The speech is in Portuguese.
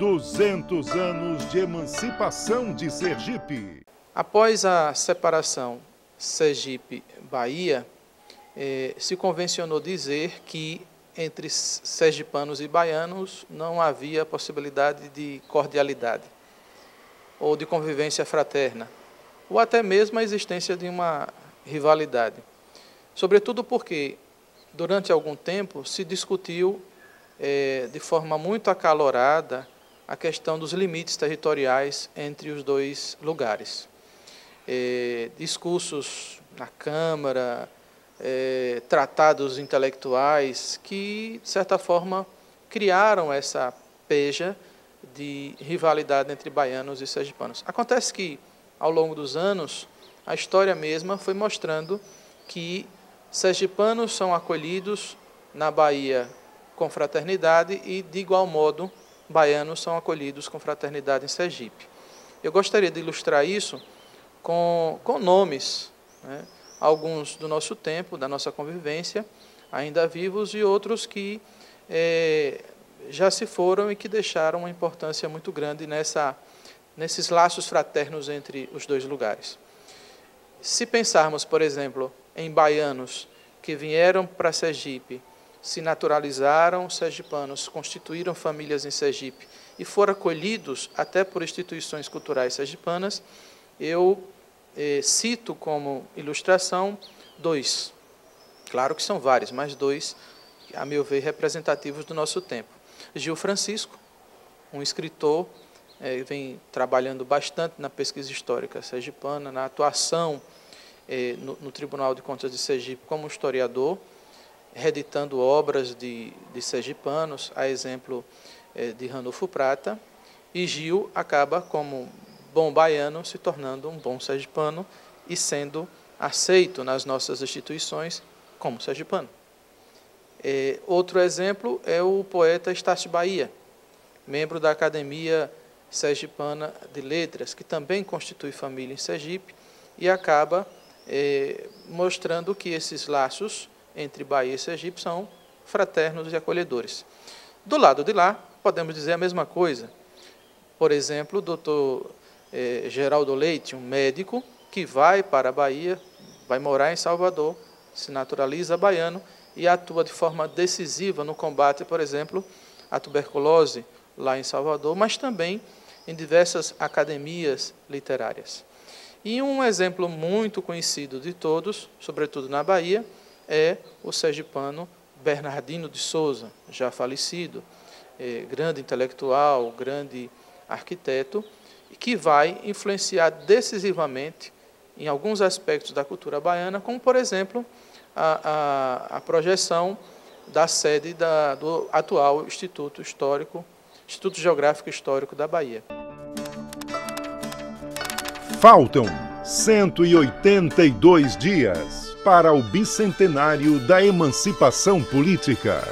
200 anos de emancipação de Sergipe. Após a separação Sergipe-Bahia, eh, se convencionou dizer que entre sergipanos e baianos não havia possibilidade de cordialidade ou de convivência fraterna, ou até mesmo a existência de uma rivalidade. Sobretudo porque, durante algum tempo, se discutiu eh, de forma muito acalorada a questão dos limites territoriais entre os dois lugares. É, discursos na Câmara, é, tratados intelectuais que, de certa forma, criaram essa peja de rivalidade entre baianos e sergipanos. Acontece que, ao longo dos anos, a história mesma foi mostrando que sergipanos são acolhidos na Bahia com fraternidade e, de igual modo, baianos são acolhidos com fraternidade em Sergipe. Eu gostaria de ilustrar isso com, com nomes, né? alguns do nosso tempo, da nossa convivência, ainda vivos, e outros que é, já se foram e que deixaram uma importância muito grande nessa, nesses laços fraternos entre os dois lugares. Se pensarmos, por exemplo, em baianos que vieram para Sergipe se naturalizaram sergipanos, constituíram famílias em Sergipe e foram acolhidos até por instituições culturais sergipanas, eu eh, cito como ilustração dois. Claro que são vários, mas dois, a meu ver, representativos do nosso tempo. Gil Francisco, um escritor, eh, vem trabalhando bastante na pesquisa histórica sergipana, na atuação eh, no, no Tribunal de Contas de Sergipe como historiador, reeditando obras de, de sergipanos, a exemplo eh, de Ranulfo Prata, e Gil acaba, como bom baiano, se tornando um bom sergipano e sendo aceito nas nossas instituições como sergipano. Eh, outro exemplo é o poeta Estácio Bahia, membro da Academia Sergipana de Letras, que também constitui família em Sergipe e acaba eh, mostrando que esses laços entre Bahia e Sergipe são fraternos e acolhedores. Do lado de lá, podemos dizer a mesma coisa. Por exemplo, o doutor eh, Geraldo Leite, um médico que vai para a Bahia, vai morar em Salvador, se naturaliza baiano e atua de forma decisiva no combate, por exemplo, à tuberculose lá em Salvador, mas também em diversas academias literárias. E um exemplo muito conhecido de todos, sobretudo na Bahia, é o sergipano Bernardino de Souza, já falecido, é, grande intelectual, grande arquiteto, que vai influenciar decisivamente em alguns aspectos da cultura baiana, como, por exemplo, a, a, a projeção da sede da, do atual Instituto Histórico, Instituto Geográfico Histórico da Bahia. Faltam 182 dias para o bicentenário da emancipação política.